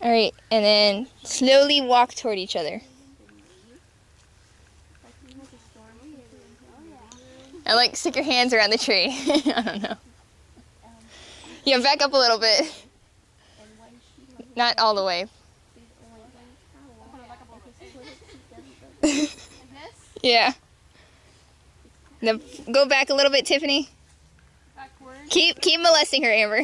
All right, and then slowly walk toward each other. And like stick your hands around the tree. I don't know. Yeah, back up a little bit. Not all the way. yeah. Now go back a little bit, Tiffany. Keep keep molesting her, Amber.